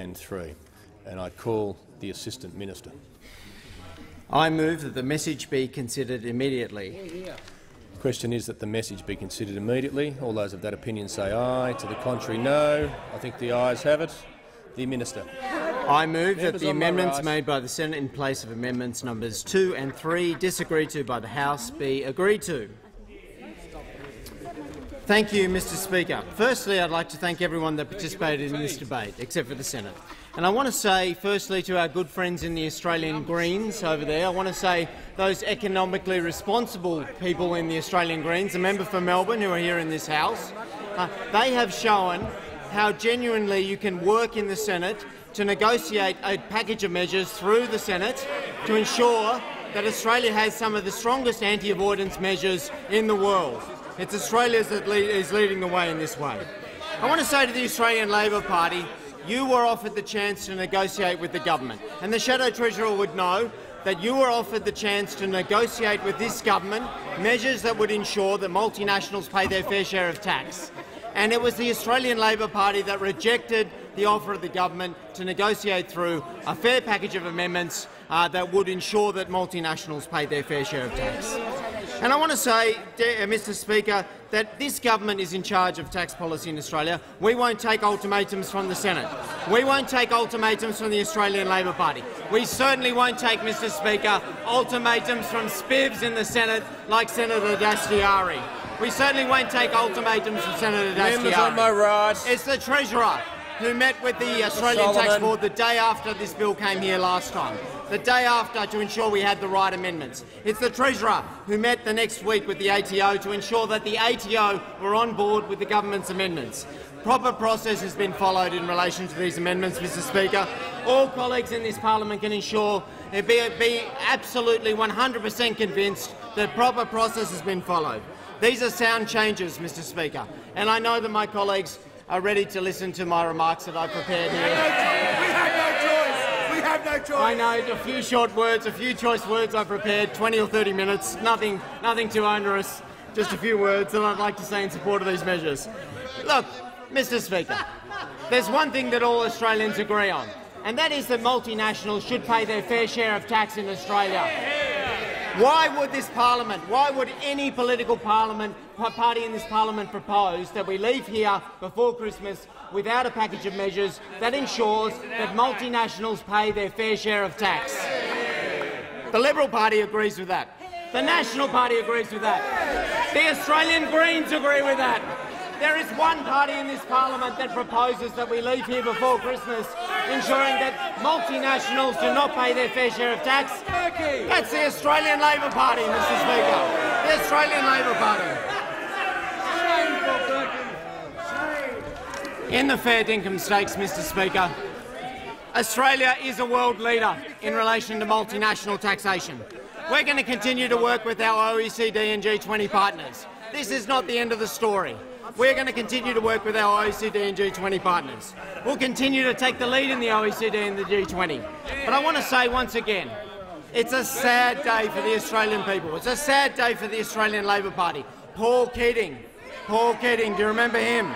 and 3. And I call the Assistant Minister. I move that the message be considered immediately. The question is that the message be considered immediately. All those of that opinion say aye. To the contrary, no. I think the ayes have it. The Minister. I move that the amendments right. made by the Senate in place of amendments numbers 2 and 3 disagreed to by the House be agreed to. Thank you, Mr Speaker. Firstly, I'd like to thank everyone that participated in this debate, except for the Senate. And I want to say, firstly, to our good friends in the Australian Greens over there, I want to say those economically responsible people in the Australian Greens, the member for Melbourne who are here in this House, uh, they have shown how genuinely you can work in the Senate to negotiate a package of measures through the Senate to ensure that Australia has some of the strongest anti-avoidance measures in the world. It's Australia that is leading the way in this way. I want to say to the Australian Labor Party, you were offered the chance to negotiate with the government, and the Shadow Treasurer would know that you were offered the chance to negotiate with this government measures that would ensure that multinationals pay their fair share of tax. And it was the Australian Labor Party that rejected the offer of the government to negotiate through a fair package of amendments uh, that would ensure that multinationals pay their fair share of tax. And I want to say, uh, Mr Speaker, that this government is in charge of tax policy in Australia. We won't take ultimatums from the Senate. We won't take ultimatums from the Australian Labor Party. We certainly won't take, Mr Speaker, ultimatums from spivs in the Senate like Senator Dastyari. We certainly won't take ultimatums from Senator Dastyari. Members on my right. It's the Treasurer who met with the Australian Tax Board the day after this bill came here last time, the day after to ensure we had the right amendments. It's the Treasurer who met the next week with the ATO to ensure that the ATO were on board with the government's amendments. Proper process has been followed in relation to these amendments, Mr Speaker. All colleagues in this parliament can ensure, eh, be, be absolutely 100 per cent convinced that proper process has been followed. These are sound changes, Mr Speaker, and I know that my colleagues are ready to listen to my remarks that I've prepared here. I know a few short words, a few choice words I've prepared, 20 or 30 minutes, nothing, nothing too onerous, just a few words that I'd like to say in support of these measures. Look, Mr Speaker, there's one thing that all Australians agree on, and that is that multinationals should pay their fair share of tax in Australia. Why would this parliament, why would any political parliament, party in this parliament propose that we leave here before Christmas without a package of measures that ensures that multinationals pay their fair share of tax? The Liberal Party agrees with that. The National Party agrees with that. The Australian Greens agree with that. There is one party in this parliament that proposes that we leave here before Christmas, ensuring that multinationals do not pay their fair share of tax. That's the Australian Labor Party, Mr Speaker. The Australian Labor Party. In the fair dinkum stakes, Mr Speaker, Australia is a world leader in relation to multinational taxation. We're going to continue to work with our OECD and G20 partners. This is not the end of the story. We're going to continue to work with our OECD and G20 partners. We'll continue to take the lead in the OECD and the G20. But I want to say once again, it's a sad day for the Australian people. It's a sad day for the Australian Labor Party. Paul Keating. Paul Keating, do you remember him?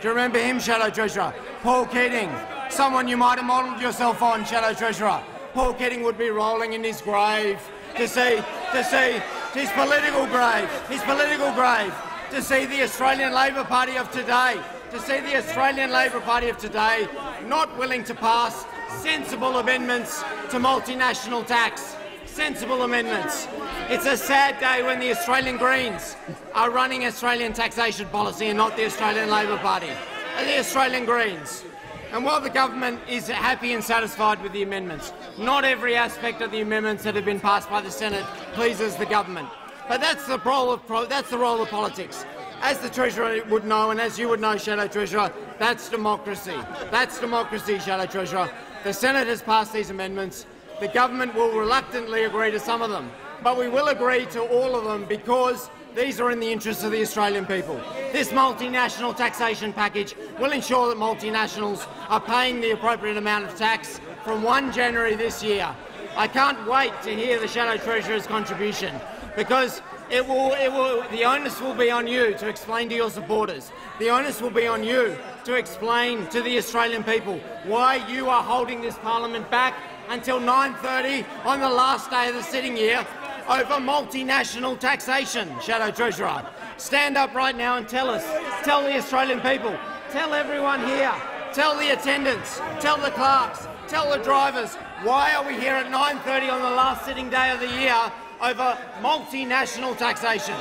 Do you remember him, Shadow Treasurer? Paul Keating, someone you might have modelled yourself on, Shadow Treasurer. Paul Keating would be rolling in his grave to see, to see his political grave, his political grave, to see the Australian Labor Party of today, to see the Australian Labor Party of today not willing to pass sensible amendments to multinational tax. Sensible amendments. It's a sad day when the Australian Greens are running Australian taxation policy and not the Australian Labor Party. And the Australian Greens. And while the government is happy and satisfied with the amendments, not every aspect of the amendments that have been passed by the Senate pleases the government. But that's the role of, that's the role of politics. As the Treasurer would know, and as you would know, Shadow Treasurer, that's democracy. That's democracy, Shadow Treasurer. The Senate has passed these amendments. The government will reluctantly agree to some of them, but we will agree to all of them because these are in the interests of the Australian people. This multinational taxation package will ensure that multinationals are paying the appropriate amount of tax from 1 January this year. I can't wait to hear the Shadow Treasurer's contribution because It will, it will, the onus will be on you to explain to your supporters. The onus will be on you to explain to the Australian people why you are holding this parliament back until 9.30 on the last day of the sitting year over multinational taxation, Shadow Treasurer. Stand up right now and tell us, tell the Australian people, tell everyone here, tell the attendants, tell the clerks, tell the drivers, why are we here at 9.30 on the last sitting day of the year over multinational taxation,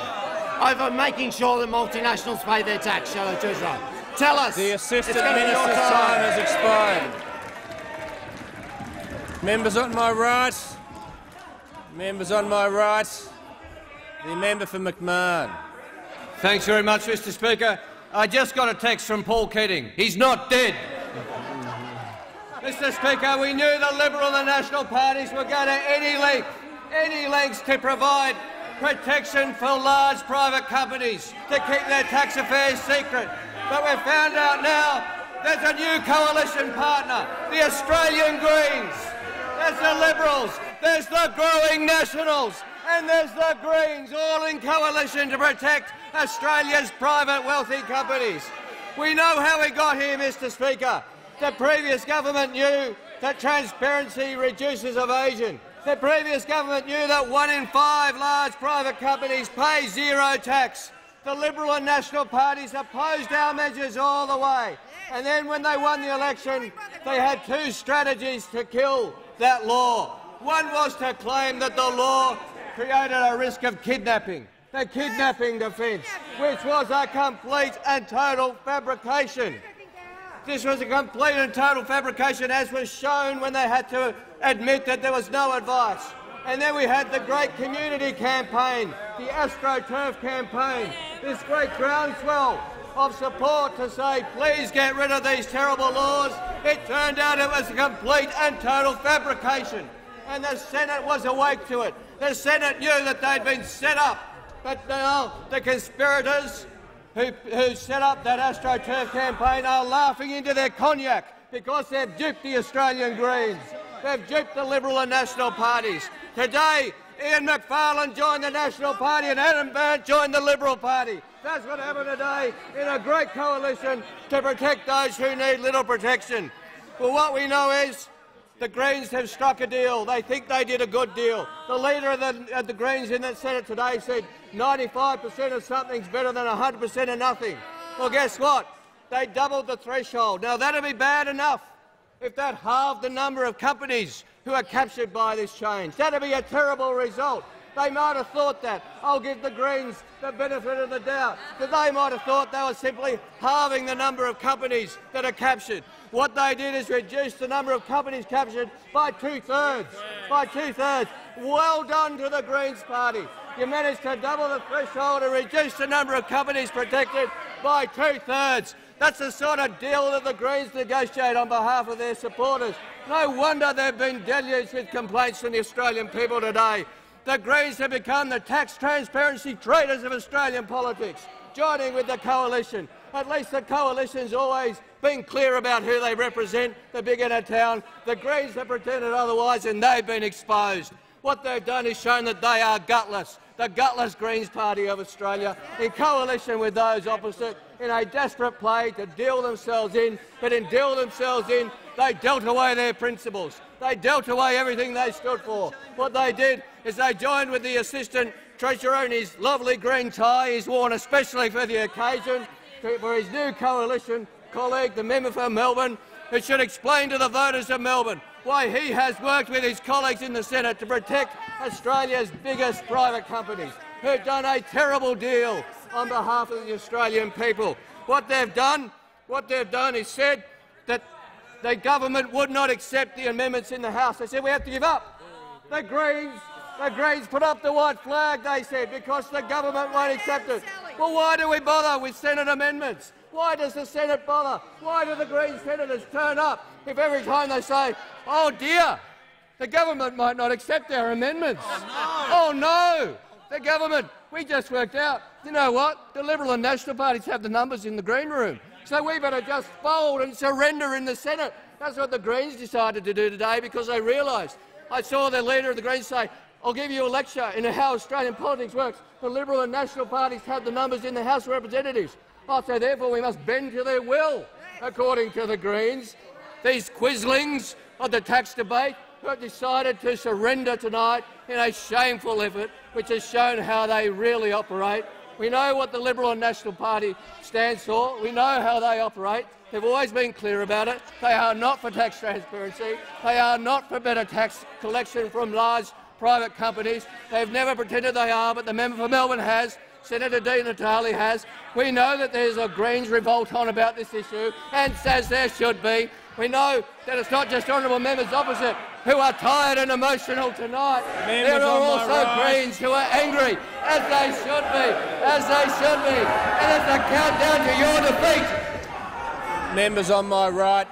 over making sure that multinationals pay their tax, Shadow Treasurer. Tell us. The Assistant Minister's time. time has expired. Members on my right. Members on my right. The member for McMahon. Thanks very much, Mr Speaker. I just got a text from Paul Keating. He's not dead. Mr Speaker, we knew the Liberal and the National parties were going to any length, any lengths to provide protection for large private companies to keep their tax affairs secret. But we've found out now there's a new coalition partner, the Australian Greens. There's the Liberals, there's the growing Nationals, and there's the Greens, all in coalition to protect Australia's private wealthy companies. We know how we got here, Mr Speaker. The previous government knew that transparency reduces evasion. The previous government knew that one in five large private companies pay zero tax. The Liberal and National parties opposed our measures all the way. And then when they won the election, they had two strategies to kill that law. One was to claim that the law created a risk of kidnapping, the kidnapping defence, which was a complete and total fabrication. This was a complete and total fabrication, as was shown when they had to admit that there was no advice. And then we had the great community campaign, the AstroTurf campaign, this great groundswell of support to say, please get rid of these terrible laws. It turned out it was a complete and total fabrication. And the Senate was awake to it. The Senate knew that they'd been set up. But now the conspirators who, who set up that AstroTurf campaign are laughing into their cognac because they've duped the Australian Greens. They've duped the Liberal and National parties. Today, Ian Macfarlane joined the National Party and Adam Bandt joined the Liberal Party. That's what happened today in a great coalition to protect those who need little protection. Well, what we know is the Greens have struck a deal. They think they did a good deal. The leader of the, of the Greens in the Senate today said 95% of something's better than 100% of nothing. Well, guess what? They doubled the threshold. Now, that'd be bad enough if that halved the number of companies who are captured by this change. That'd be a terrible result. They might have thought that. I'll give the Greens the benefit of the doubt. That they might have thought they were simply halving the number of companies that are captured. What they did is reduce the number of companies captured by two-thirds. By two-thirds. Well done to the Greens Party. You managed to double the threshold and reduce the number of companies protected by two-thirds. That's the sort of deal that the Greens negotiate on behalf of their supporters. No wonder they've been deluged with complaints from the Australian people today. The Greens have become the tax transparency traitors of Australian politics, joining with the coalition. At least the coalition's always been clear about who they represent, the big of town. The Greens have pretended otherwise and they've been exposed. What they've done is shown that they are gutless, the gutless Greens Party of Australia, in coalition with those opposite, in a desperate play to deal themselves in, but in deal themselves in, they dealt away their principles. They dealt away everything they stood for. What they did is they joined with the Assistant Treasurer in his lovely green tie he's worn especially for the occasion, for his new coalition colleague, the member for Melbourne, who should explain to the voters of Melbourne why he has worked with his colleagues in the Senate to protect Australia's biggest private companies, who've done a terrible deal on behalf of the Australian people. What they've done, what they've done is said that the government would not accept the amendments in the House. They said we have to give up. The Greens, the Greens put up the white flag, they said, because the government won't accept it. Well, why do we bother with Senate amendments? Why does the Senate bother? Why do the Green senators turn up if every time they say, oh dear, the government might not accept our amendments? Oh no! Oh, no. The government, we just worked out, you know what? The Liberal and National parties have the numbers in the green room. So we better just fold and surrender in the Senate. That's what the Greens decided to do today because they realised. I saw the leader of the Greens say, I'll give you a lecture into how Australian politics works. The Liberal and National parties have the numbers in the House of Representatives. Oh, so therefore we must bend to their will, according to the Greens. These quislings of the tax debate who have decided to surrender tonight in a shameful effort which has shown how they really operate. We know what the Liberal and National Party stands for. We know how they operate. They've always been clear about it. They are not for tax transparency. They are not for better tax collection from large private companies. They've never pretended they are, but the member for Melbourne has. Senator Di Natale has. We know that there's a Greens revolt on about this issue, and says there should be. We know that it's not just honourable members opposite who are tired and emotional tonight. Members there are also right. Greens who are angry, as they should be, as they should be. And it's a countdown to your defeat. Members on my right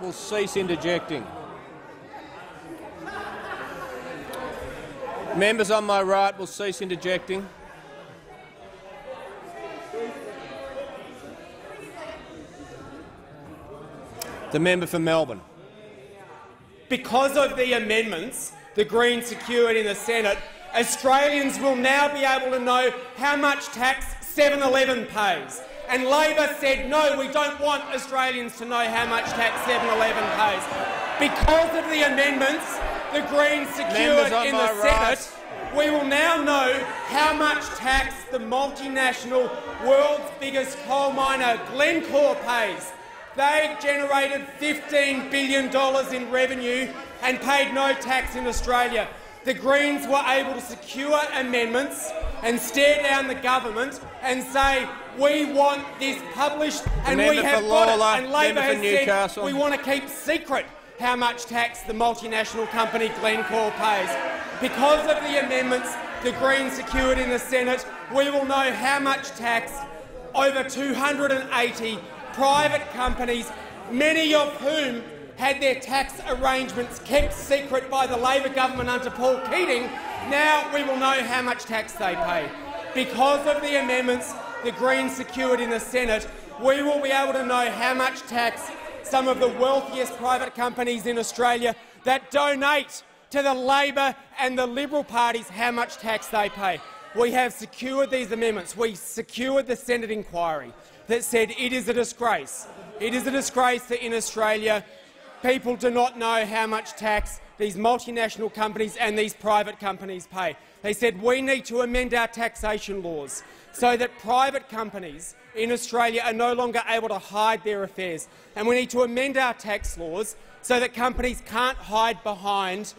will cease interjecting. Members on my right will cease interjecting. The member for Melbourne. Because of the amendments the Greens secured in the Senate, Australians will now be able to know how much tax 7-Eleven pays. And Labor said, no, we don't want Australians to know how much tax 7-Eleven pays. Because of the amendments the Greens secured in the right. Senate, we will now know how much tax the multinational world's biggest coal miner Glencore pays. They generated $15 billion in revenue and paid no tax in Australia. The Greens were able to secure amendments and stare down the government and say, we want this published, and we have got Lalor, it. And Labor has Newcastle. said, we want to keep secret how much tax the multinational company Glencore pays. Because of the amendments the Greens secured in the Senate, we will know how much tax over 280 private companies, many of whom had their tax arrangements kept secret by the Labor government under Paul Keating, now we will know how much tax they pay. Because of the amendments the Greens secured in the Senate, we will be able to know how much tax some of the wealthiest private companies in Australia that donate to the Labor and the Liberal parties how much tax they pay. We have secured these amendments. We secured the Senate inquiry that said it is a disgrace. It is a disgrace that in Australia people do not know how much tax these multinational companies and these private companies pay. They said we need to amend our taxation laws so that private companies in Australia are no longer able to hide their affairs. And we need to amend our tax laws so that companies can't hide behind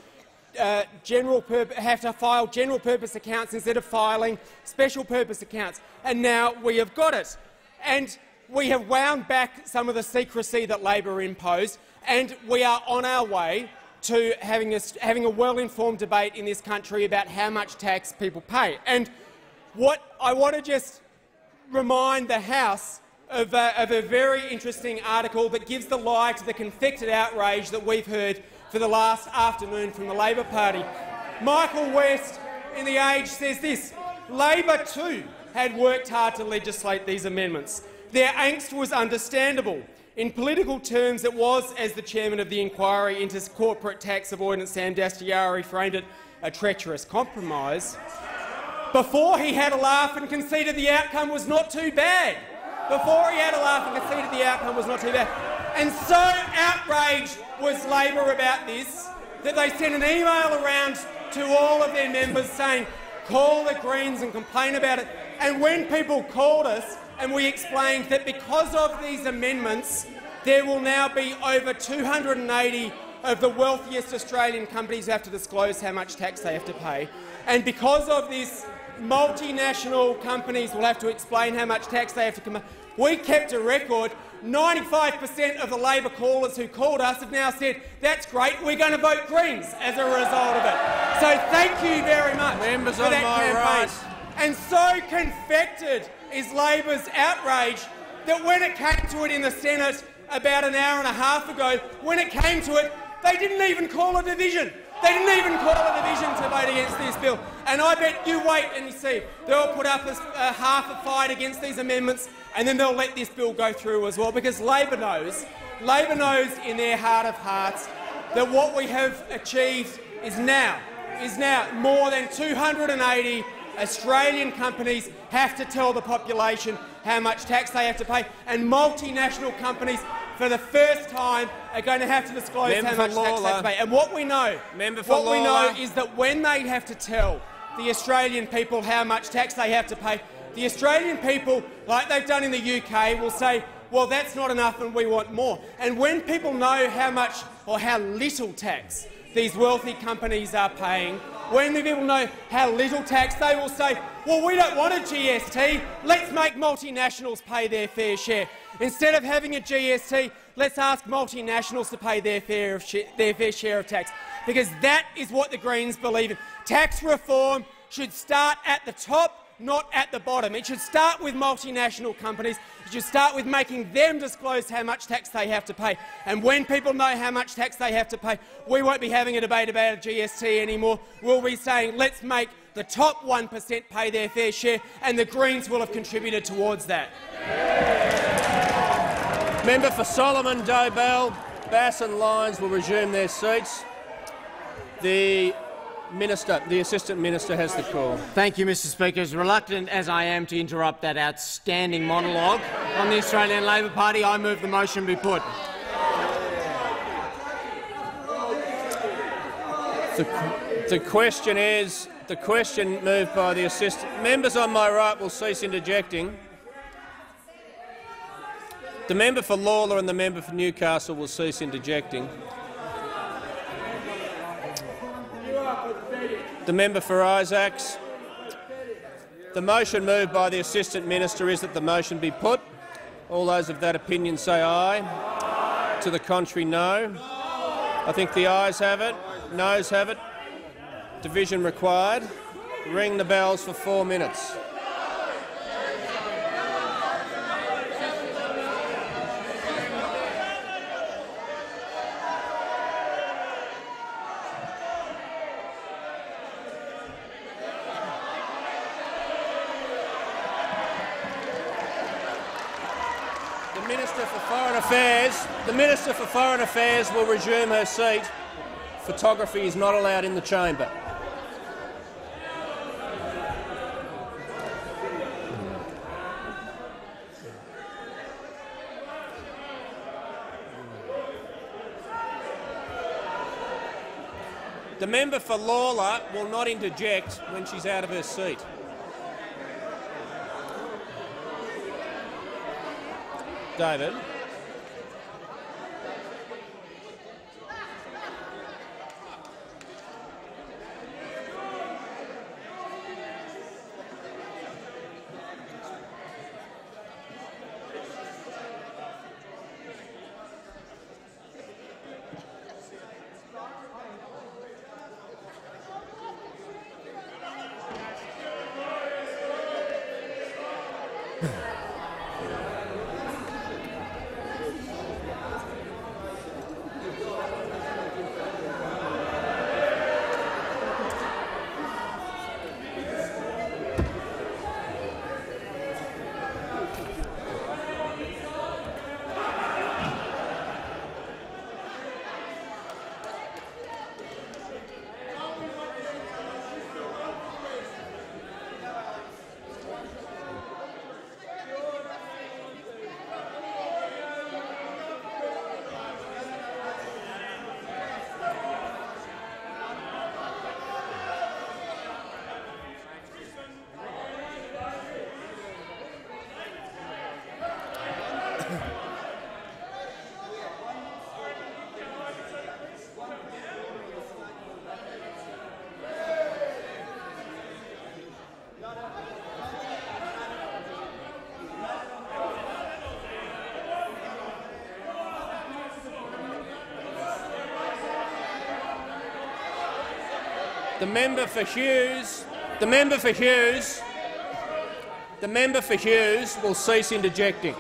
uh, general have to file general purpose accounts instead of filing special purpose accounts. And now we have got it. And we have wound back some of the secrecy that Labor imposed, and we are on our way to having a, having a well-informed debate in this country about how much tax people pay. And what I want to just remind the House of a, of a very interesting article that gives the lie to the confected outrage that we've heard for the last afternoon from the Labor Party. Michael West in The Age says this, Labor too had worked hard to legislate these amendments. Their angst was understandable. In political terms, it was, as the chairman of the inquiry into corporate tax avoidance, Sam Dastyari, framed it, a treacherous compromise. Before he had a laugh and conceded the outcome was not too bad. Before he had a laugh and conceded the outcome was not too bad. And so outraged was Labor about this that they sent an email around to all of their members saying, call the Greens and complain about it. And when people called us and we explained that because of these amendments, there will now be over 280 of the wealthiest Australian companies have to disclose how much tax they have to pay. And because of this, multinational companies will have to explain how much tax they have to come. We kept a record. 95 per cent of the Labor callers who called us have now said, that's great, we're going to vote Greens as a result of it. So thank you very much Members for that my campaign. right. And so confected is Labor's outrage that when it came to it in the Senate about an hour and a half ago, when it came to it, they didn't even call a division. They didn't even call a division to vote against this bill. And I bet you wait and you see they'll put up a, a half a fight against these amendments and then they'll let this bill go through as well because Labor knows, Labor knows in their heart of hearts that what we have achieved is now is now more than 280 Australian companies have to tell the population how much tax they have to pay, and multinational companies, for the first time, are going to have to disclose Member how much tax they have to pay. And what we know, Member what we know is that when they have to tell the Australian people how much tax they have to pay, the Australian people, like they've done in the UK, will say, well, that's not enough and we want more. And when people know how much or how little tax these wealthy companies are paying, when the people know how little tax, they will say, well, we don't want a GST, let's make multinationals pay their fair share. Instead of having a GST, let's ask multinationals to pay their fair, their fair share of tax, because that is what the Greens believe in. Tax reform should start at the top not at the bottom. It should start with multinational companies. It should start with making them disclose how much tax they have to pay. And when people know how much tax they have to pay, we won't be having a debate about a GST anymore. We'll be saying let's make the top 1% pay their fair share, and the Greens will have contributed towards that. Member for Solomon, Dobell, Bass and Lyons will resume their seats. The Minister, the Assistant Minister has the call. Thank you, Mr Speaker. As reluctant as I am to interrupt that outstanding monologue on the Australian Labor Party, I move the motion be put. The, the question is, the question moved by the assistant members on my right will cease interjecting. The member for Lalor and the member for Newcastle will cease interjecting. The member for Isaacs. The motion moved by the assistant minister is that the motion be put. All those of that opinion say aye. To the contrary, no. I think the ayes have it. Noes have it. Division required. Ring the bells for four minutes. The Minister for Foreign Affairs, the Minister for Foreign Affairs will resume her seat. Photography is not allowed in the chamber. The member for Lalor will not interject when she's out of her seat. David. The member for Hughes, the member for Hughes, the member for Hughes will cease interjecting.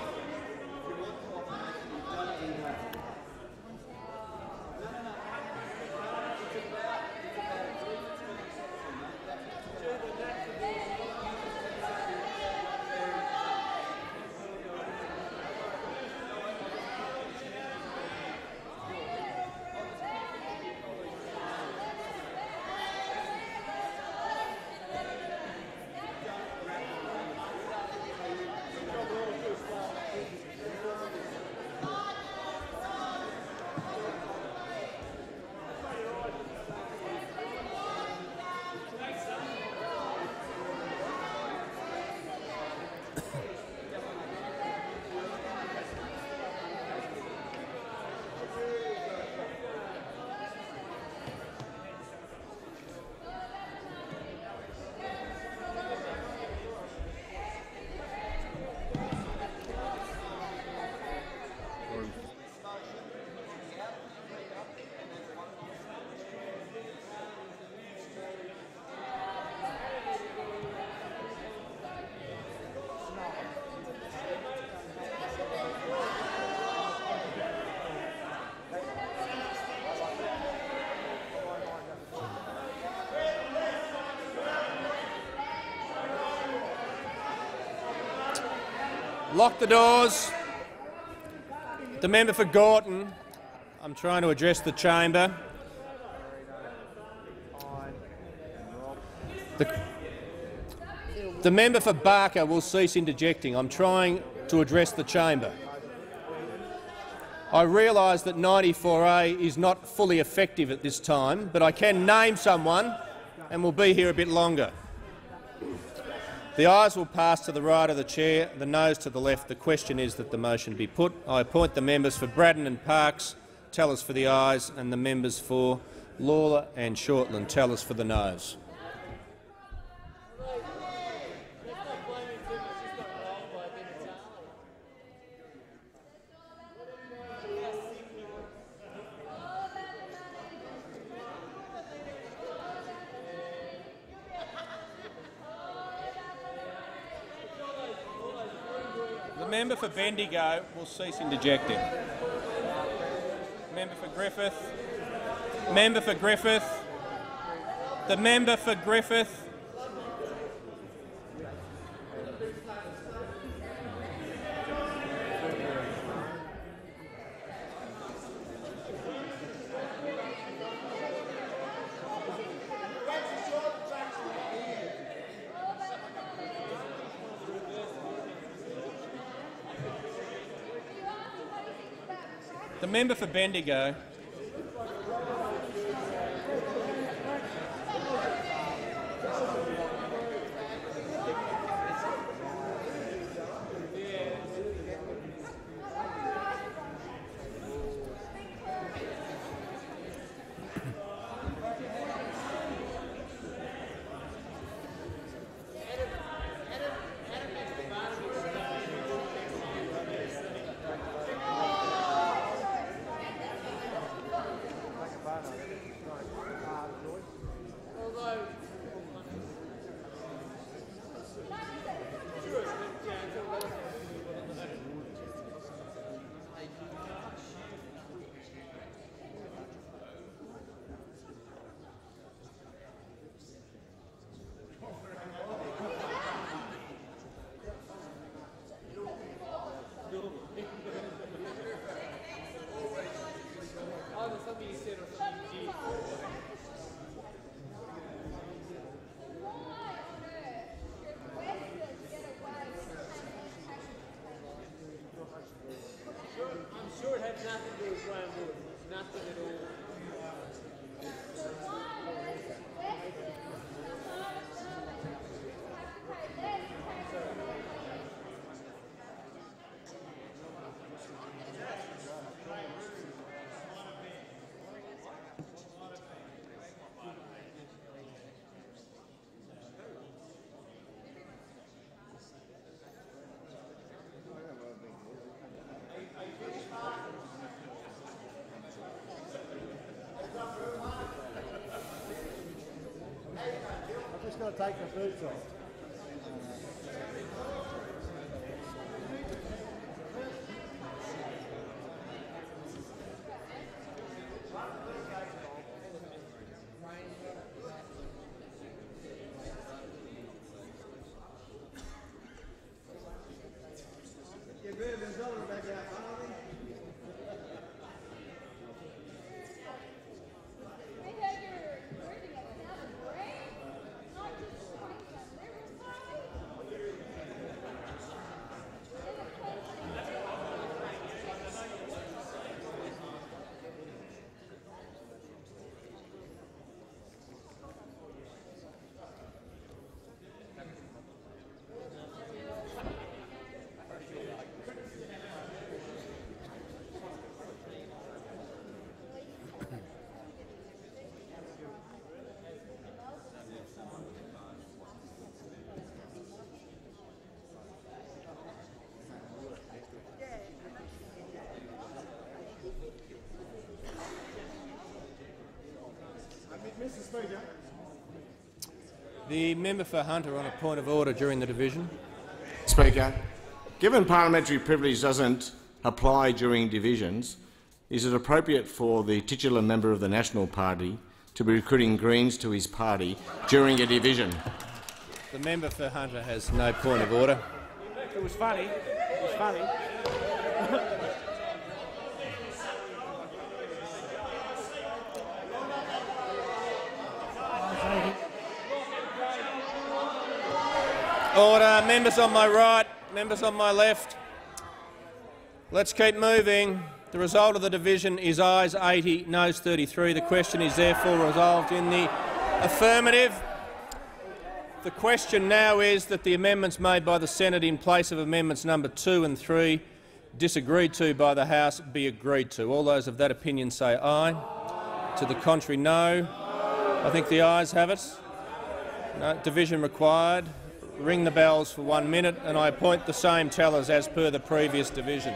Lock the doors. The member for Gorton. I'm trying to address the chamber. The, the member for Barker will cease interjecting. I'm trying to address the chamber. I realise that 94A is not fully effective at this time, but I can name someone and will be here a bit longer. The ayes will pass to the right of the chair, the noes to the left. The question is that the motion be put. I appoint the members for Braddon and Parkes, tellers for the ayes, and the members for Lalor and Shortland, tellers for the noes. The member for Bendigo will cease interjecting. Member for Griffith. Member for Griffith. The member for Griffith. The member for Bendigo. I'm sure it had nothing to do with Graham Wood. Nothing at all. Just to take the boots off. Mr Speaker. The member for Hunter on a point of order during the division. Speaker, given parliamentary privilege doesn't apply during divisions, is it appropriate for the titular member of the National Party to be recruiting Greens to his party during a division? The member for Hunter has no point of order. It was funny. It was funny. Order. Members on my right, members on my left. Let's keep moving. The result of the division is ayes 80, noes 33. The question is therefore resolved in the affirmative. The question now is that the amendments made by the Senate in place of amendments number 2 and 3 disagreed to by the House be agreed to. All those of that opinion say aye. To the contrary, no. I think the ayes have it. No, division required. Ring the bells for one minute, and I appoint the same tellers as per the previous division.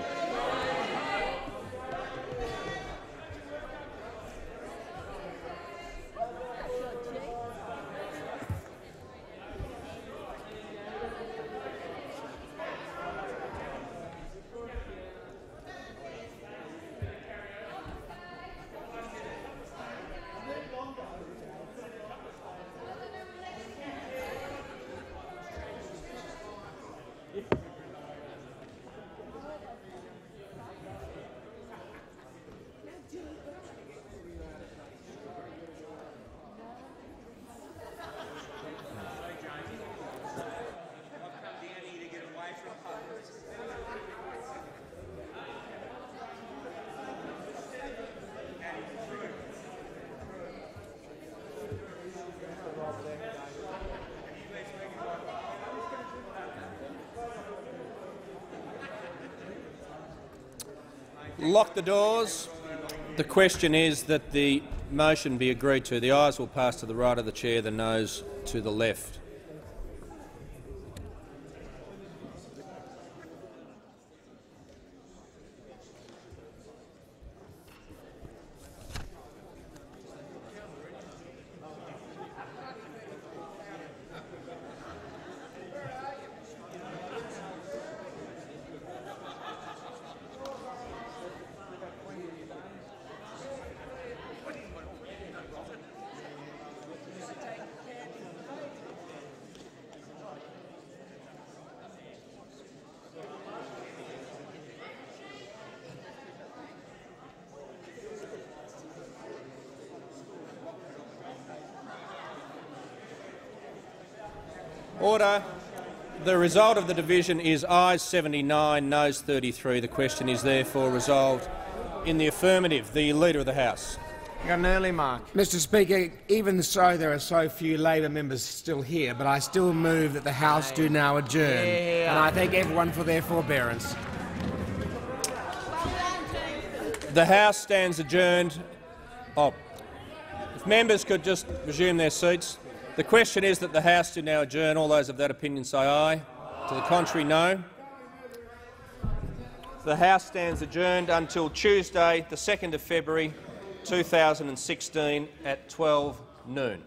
Lock the doors. The question is that the motion be agreed to. The ayes will pass to the right of the chair, the noes to the left. Order. The result of the division is ayes 79, noes 33. The question is therefore resolved in the affirmative. The Leader of the House. You got an early mark. Mr Speaker, even so there are so few Labor members still here, but I still move that the House do now adjourn. Yeah. And I thank everyone for their forbearance. The House stands adjourned. Oh, if members could just resume their seats. The question is that the House do now adjourn. All those of that opinion say aye. To the contrary, no. The House stands adjourned until Tuesday, the 2nd of February 2016 at 12 noon.